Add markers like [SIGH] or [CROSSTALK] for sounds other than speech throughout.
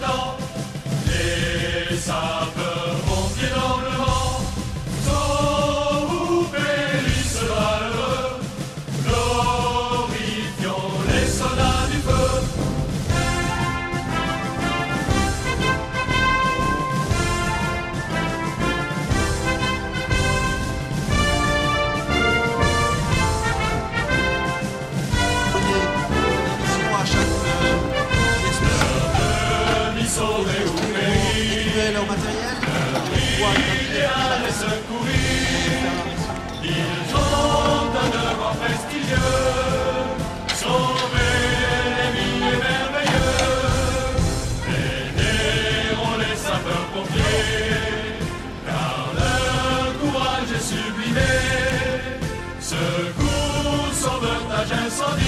temps. Sapeurs pompiers sauvetage, incendie,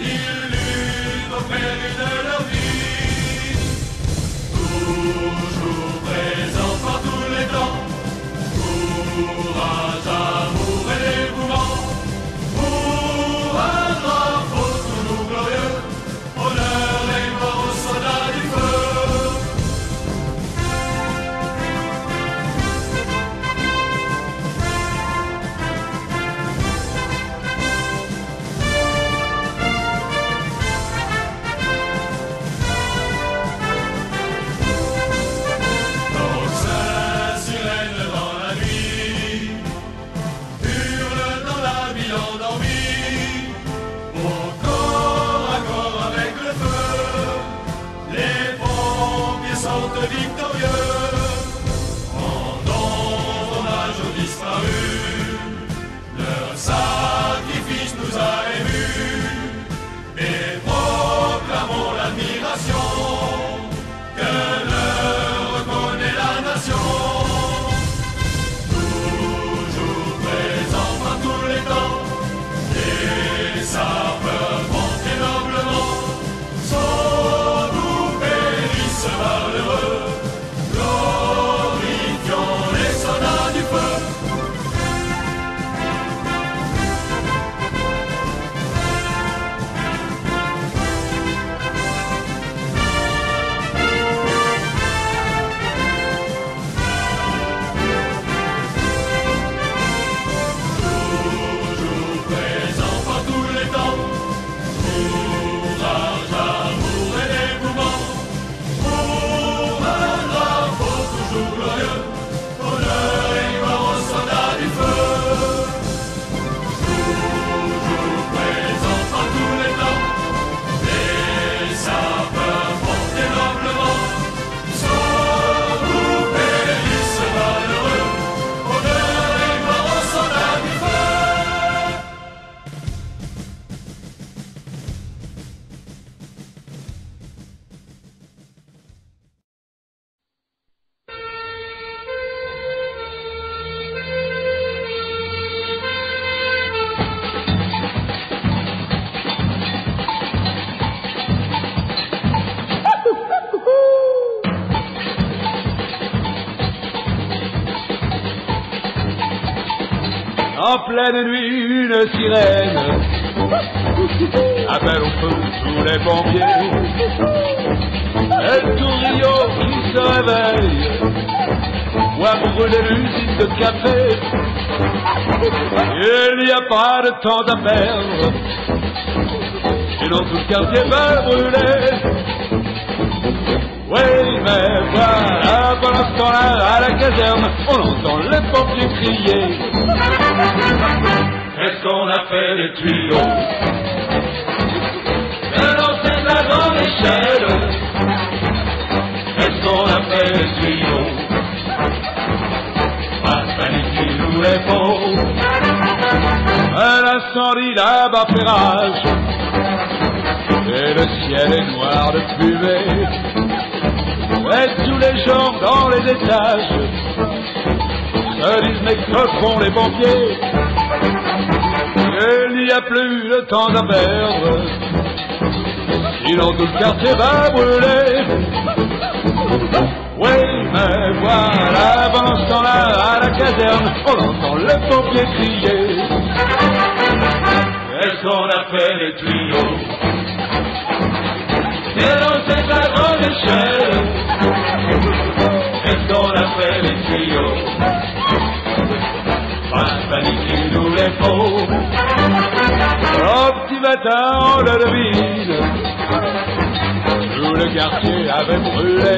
ils En pleine nuit, une sirène [LAUGHS] appelle au feu tous les pompiers. Et tout Rio qui se réveille, voit brûler l'usine de café. Il n'y a pas de temps à perdre, sinon tout le quartier va brûler. Oui, mais voilà, pendant ce temps-là, à la caserne, on entend les pompiers crier. Qu'est-ce qu'on a fait des tuyaux? Lancer de la grande échelle. Qu'est-ce qu'on a fait des tuyaux? Pas de panique qui nous les faut Un incendie fait rage Et le ciel est noir de fumée Et tous les gens dans les étages. Se disent mais que font les pompiers Il n'y a plus de temps à perdre. Sinon tout le quartier va brûler Oui, mais voilà, pendant ce temps-là, à la caserne, on entend les pompiers crier. Qu'est-ce qu'on a fait des tuyaux De lancer la grande échelle. Matin, on le devine. Tout le quartier avait brûlé.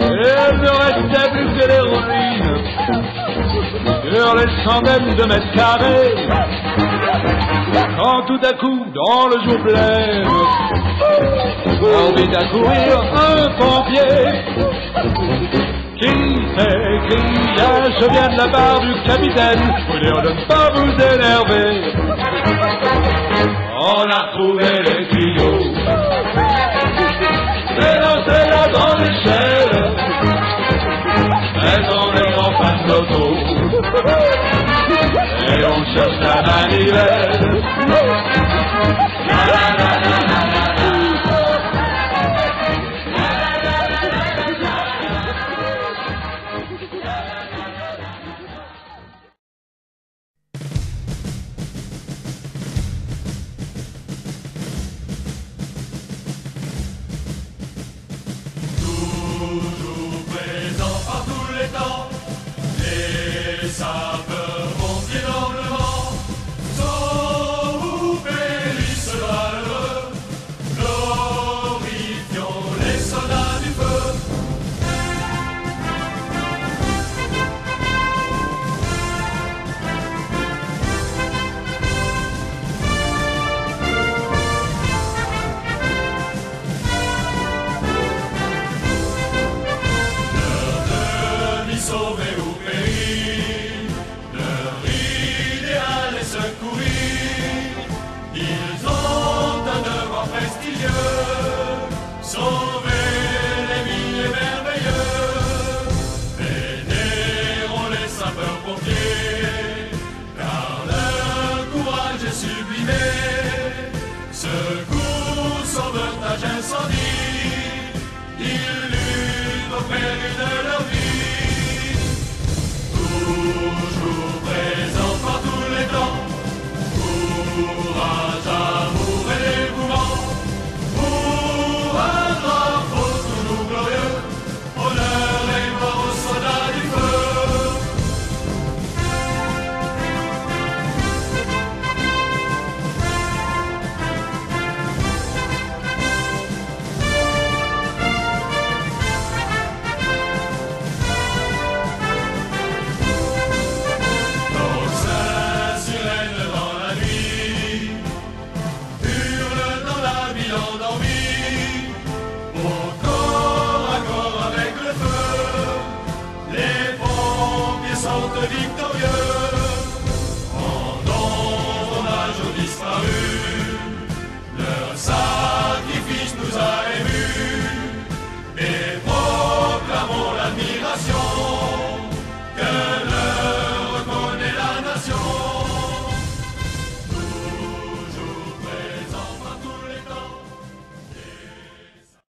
Et il ne restait plus que les ruines sur les centaines de mètres carrés. Quand tout à coup, dans le jour plein, on vit accourir un pompier qui fait je viens de la part du capitaine, dire de ne pas vous énerver. On a retrouvé les tuyaux, c'est la grande échelle, mais on est grand fan et on cherche la manivelle. sublime